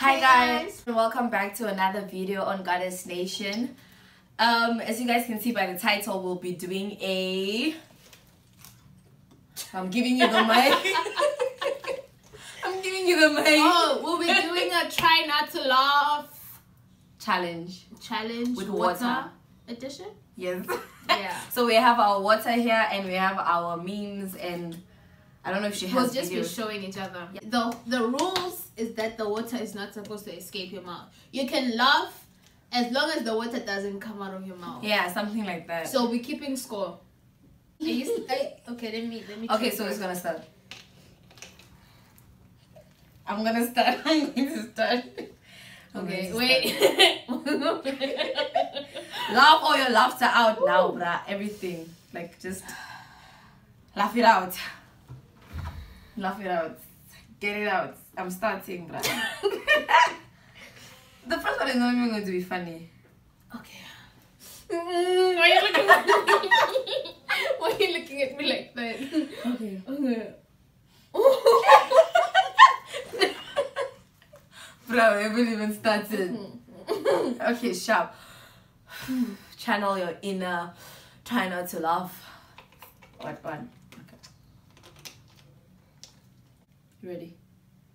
Hi Hey, guys, and welcome back to another video on Goddess Nation. Um, as you guys can see by the title, we'll be doing a. I'm giving you the mic. I'm giving you the mic. Oh, we'll be doing a try not to laugh Challenge. challenge With water. edition. Yes. Yeah. so we have our water here, and we have our memes, and I don't know if she We'll has just be showing each other. The the rules is that the water is not supposed to escape your mouth. You can laugh as long as the water doesn't come out of your mouth. yeah, something like that. So we're keeping score. Are you, I, okay, let me let me. Okay, so it's gonna start. I'm gonna start. I'm going to start. I'm Okay, to start. wait. Laugh all your laughter out now, bruh. Everything. Like, just laugh it out. Laugh it out. Get it out. I'm starting, bruh. the first one is not even going to be funny. Okay. Mm, why are you looking at me? why are you looking at me like that? Okay. Okay. Bro, we haven't even started. Okay, sharp. Channel your inner. Try not to laugh. What one? Okay. You ready?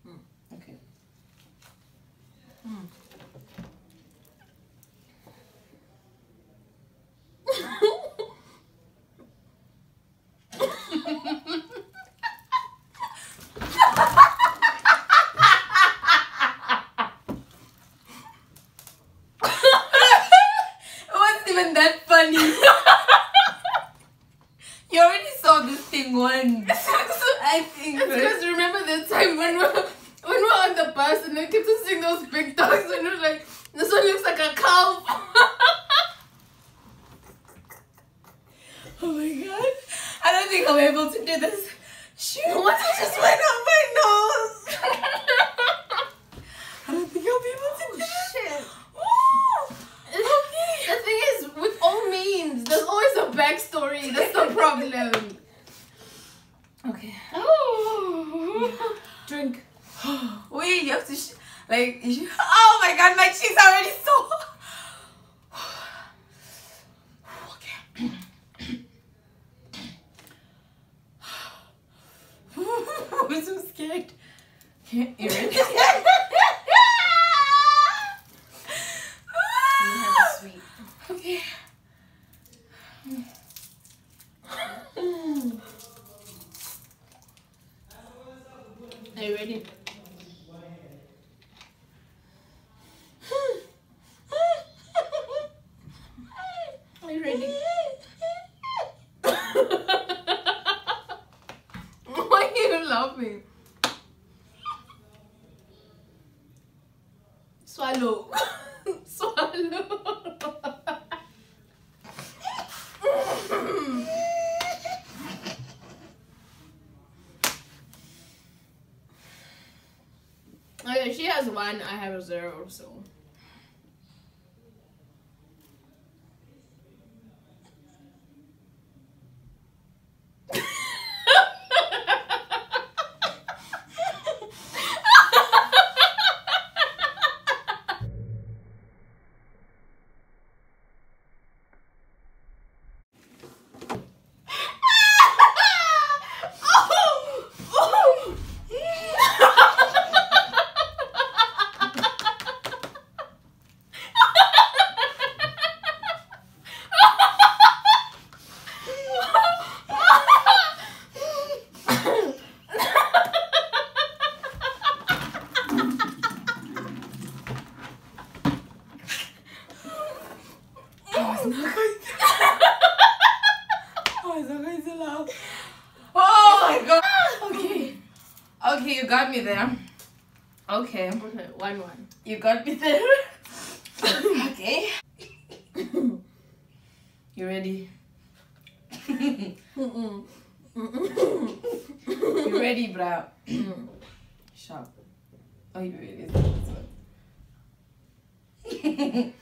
Mm. Okay. It wasn't even that funny. you already saw this thing once. I think. It's because remember the time when we were, when we were on the bus and they kept on seeing those big dogs and it was like, this one looks like a cow. Oh my god. I don't think I'm able to do this. Shoot, what just went on my nose? I don't think I'll be able to do this. Shit. Ooh. The thing is, with all memes, there's always a backstory. That's the problem. Okay. Oh. Drink. Wait, you have to, sh- like, you- oh my god, my cheeks are already so. okay. I'm so scared. Ready? sweet. okay. Are you ready? Are you ready? Why are you laughing? Swallow. Swallow. Okay, she has one, I have a zero, so. I was not going to. I was not going to laugh. Oh my god. Okay. Okay, you got me there. Okay. Okay, one one. You got me there. okay. You ready? You ready, bro? Sharp. Oh, you ready? This one.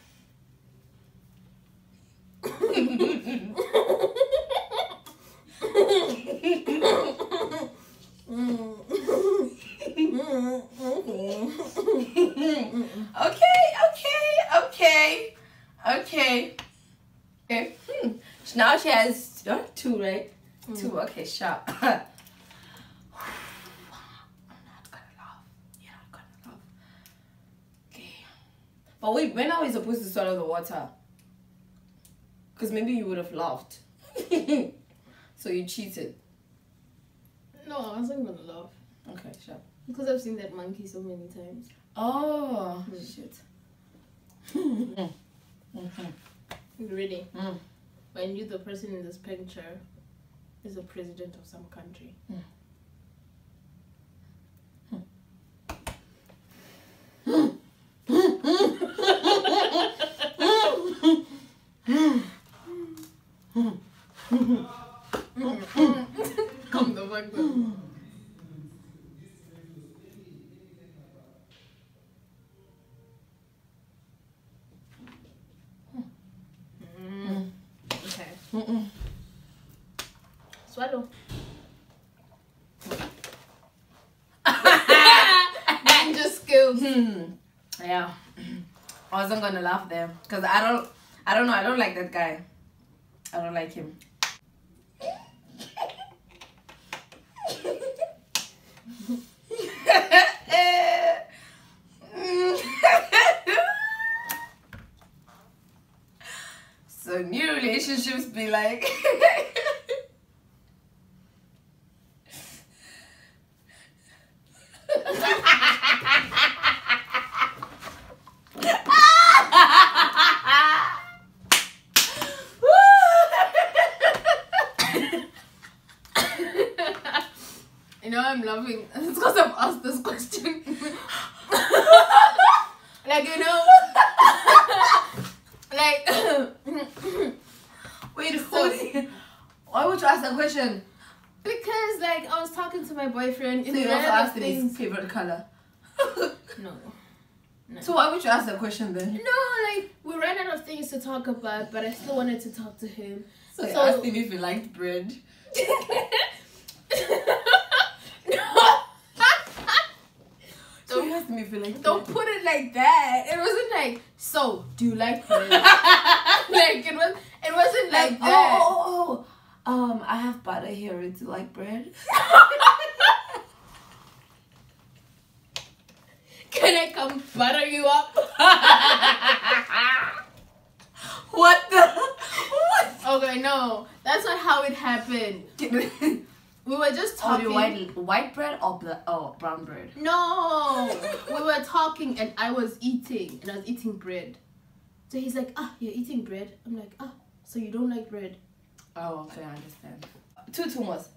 Mm okay, okay, okay, okay. Okay. Hmm. So now she has uh, two, right? Mm. Two. Okay, sharp. I'm not gonna laugh. You're not gonna laugh. Okay. But wait, when are we supposed to swallow the water? Because maybe you would have laughed. so you cheated. No, I wasn't gonna laugh. Okay, sure. Because I've seen that monkey so many times. Oh, Hmm. shit. Mhm. Really? Mm. When you, the person in this picture, is a president of some country. Come the fuck down. Mm. Okay. Mm-mm. Swallow. Ninja skills. Hmm. Yeah. I wasn't gonna laugh there because I don't. I don't know. I don't like that guy. I don't like him. so new relationships be like. You know I'm laughing. It's because I've asked this question. like you know, like Wait, So- hold it. You ask that question? because like I was talking to my boyfriend. So you also ran out of asked him his favorite color. No, so why would you ask that question then? no, like we ran out of things to talk about, but I still wanted to talk to him. So you So- asked him if he liked bread. no. So you asked him if he liked Don't bread. put it like that. It wasn't like, so do you like bread? like it was. It wasn't like, Like, that. oh, oh, oh, oh. Um, I have butter here. Do you like bread? Can I come butter you up? what the? What? okay, no, that's not how it happened. We were just Oh, talking. you white white bread or bla- oh brown bread? No, we were talking and I was eating and I was eating bread. So he's like, ah, you're eating bread. I'm like, ah, so you don't like bread? Oh, okay, I understand. Two tumas.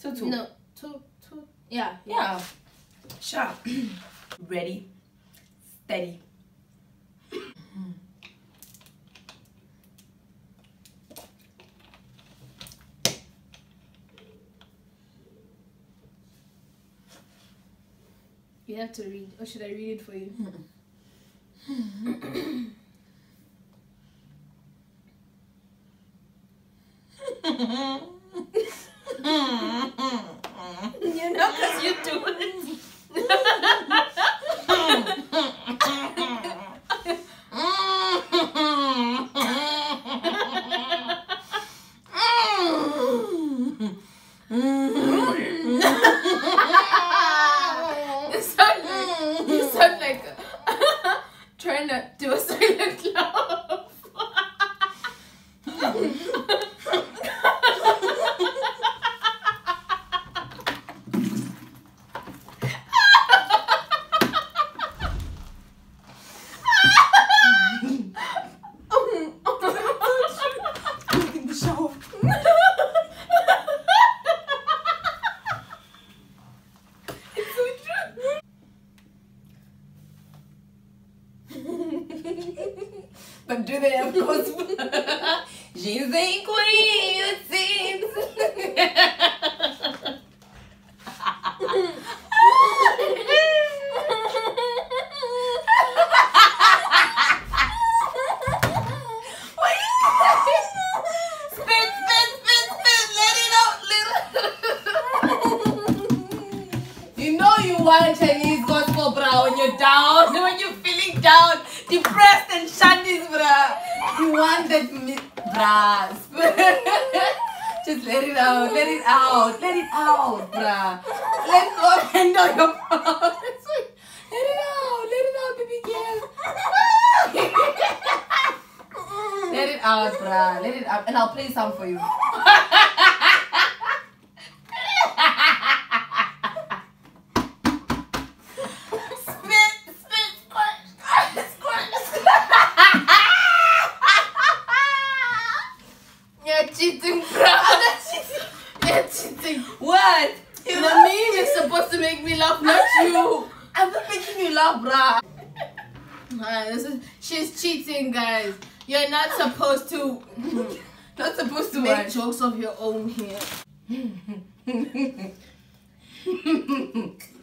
Two two. No, two, two. Yeah, Yeah. Sharp. Ready. Steady. You have to read. Or should I read it for you? you know, because you do it. you sound like you sound like trying to do a silent laugh. in the shower. It's so true. but do they have clothes? She's a queen, it seems. Spit, spit, spit, spit, let it out, little. you know you want Chinese gospel, bro, when you're down, when you're feeling down, depressed and shandies, bro. You want that, mi- bruh. Just let it out, let it out, let it out, bruh. Let go handle your mouth. Let it out, let it out, baby girl. let it out, bruh. Let it out. And I'll play some for you. Cheating. What? The meme is supposed to make me laugh, not you. I'm not making you laugh, bruh. This is she's cheating, guys. You're not supposed to Not supposed to make jokes of your own here.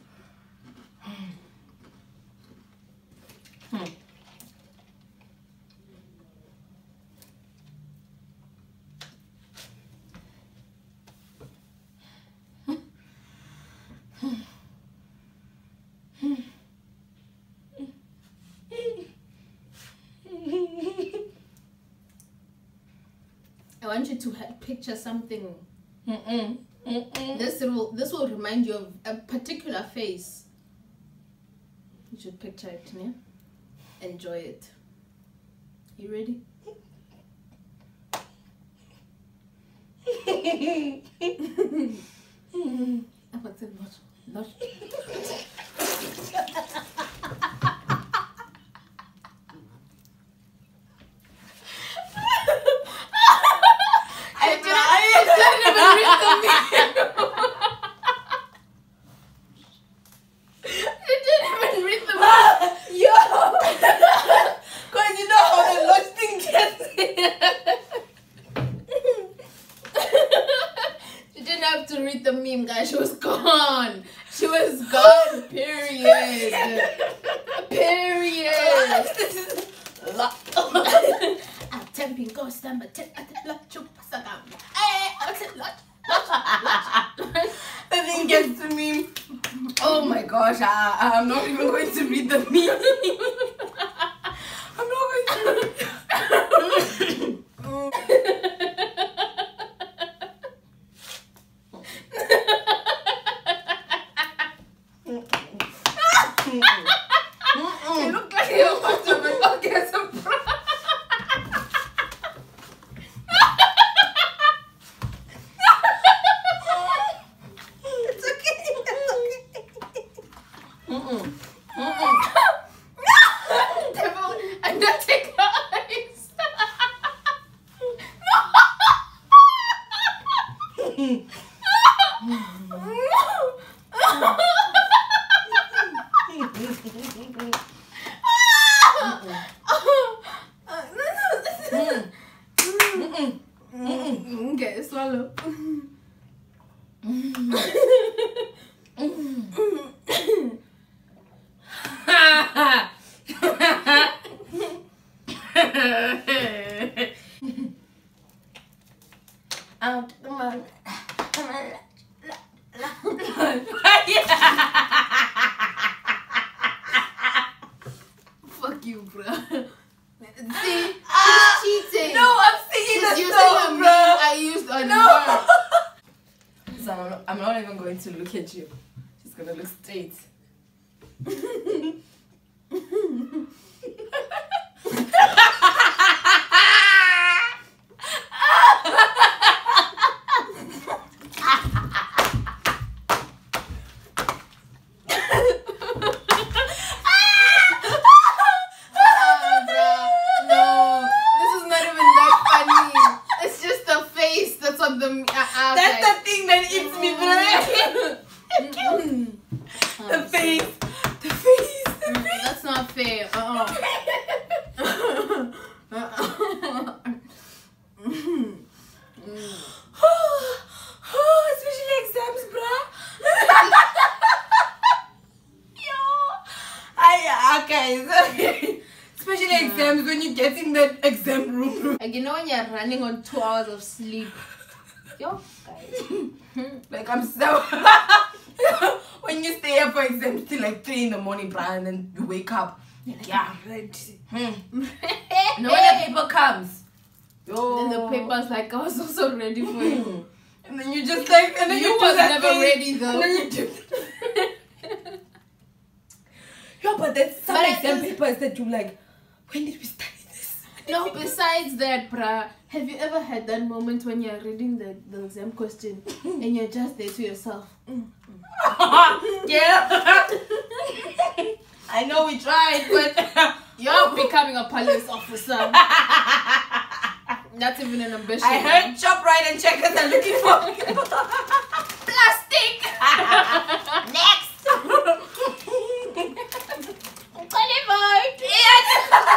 I want you to picture something. Mm-mm. Mm-mm. This will this will remind you of a particular face. You should picture it, yeah? Enjoy it. You ready? Ah, what's it? Not, not. I didn't, I didn't even read the meme. You didn't even read the meme. Yo! Cause you know how the lunch thing gets she didn't have to read the meme, guys. She was gone. She was gone. Period. Period. I'm temping ghost. I'm a temp. Eh, I'm a lot. Chup. Sagam. I'm a lot. the thing gets to me. Oh my gosh, I, I'm not even going to read the meme. Mm. Mm-hmm. So, especially exams when you get in that exam room. like you know when you're running on two hours of sleep. Yo, guys. Like I'm so. when you stay up for exams till like three in the morning, bruh, and then you wake up. Like, Yeah. Hmm. And when the paper comes, And then the paper's like, I was also ready for you. And then you just like, and then you, You was never face. ready though. No, but there's some but exam papers that you like, when did we study this? No, besides that, bruh, have you ever had that moment when you're reading the, the exam question and you're just there to yourself? Mm. Yeah. I know we tried, but you're becoming a police officer. That's even an ambition. I heard Shoprite and checkers are looking for plastic. Next. I did!